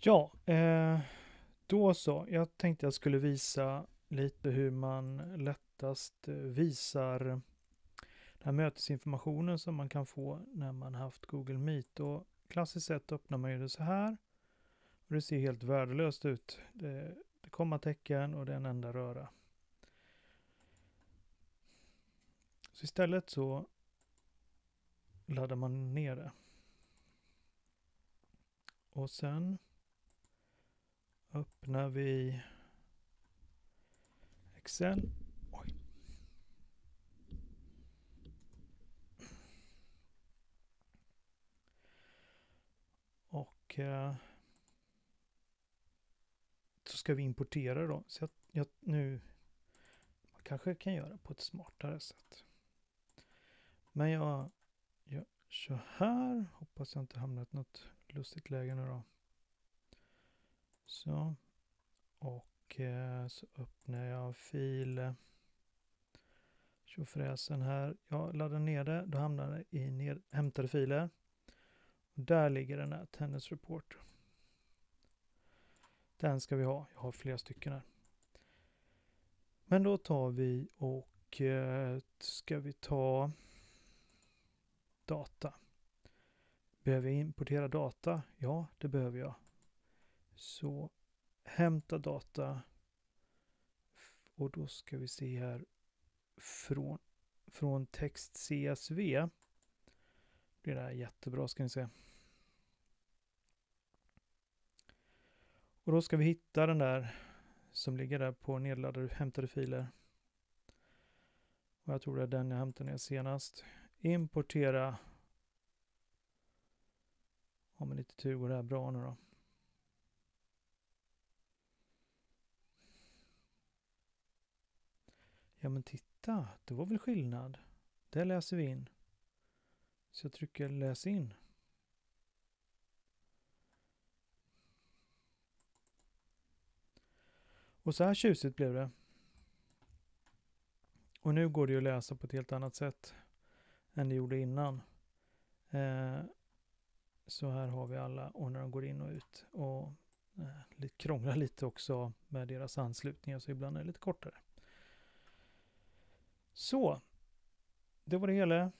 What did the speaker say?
Ja, eh, då så. Jag tänkte jag skulle visa lite hur man lättast eh, visar den här mötesinformationen som man kan få när man haft Google Meet. Och klassiskt sett öppnar man ju det så här. Och det ser helt värdelöst ut. Det, det kommer tecken och det är en enda röra. Så istället så laddar man ner det. Och sen öppnar vi Excel. Oj. Och eh, så ska vi importera då. Så jag, jag, nu man kanske kan göra på ett smartare sätt. Men jag, gör så här. Hoppas jag inte hamnat något lustigt läge nu då. Så. Och eh, så öppnar jag fil. Tjofräsen här. Jag laddar ner det. Då hamnar det i ned, hämtade filer. Och där ligger den här Tennis Report. Den ska vi ha. Jag har flera stycken här. Men då tar vi och eh, ska vi ta data. Behöver jag importera data? Ja, det behöver jag. Så hämta data. Och då ska vi se här från, från text CSV. Det är jättebra ska ni se. Och då ska vi hitta den där som ligger där på nedladdade hämtade filer. Och jag tror det är den jag hämtade ner senast. Importera. Om en lite tur går det här bra nu då. Ja men titta, det var väl skillnad. Det läser vi in. Så jag trycker läs in. Och så här tjusigt blev det. Och nu går det ju att läsa på ett helt annat sätt än det gjorde innan. Eh, så här har vi alla och när de går in och ut. Och eh, krånglar lite också med deras anslutningar så ibland är det lite kortare. Så, det var det hela.